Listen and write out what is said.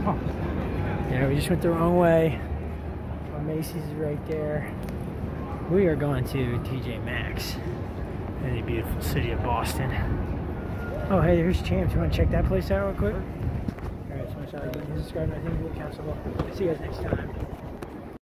Yeah, we just went the wrong way. Macy's is right there. We are going to TJ Maxx in the beautiful city of Boston. Oh, hey, there's Champs. You want to check that place out real quick? All right, so much. Like, subscribe, I think, we'll cancel. See you guys next time.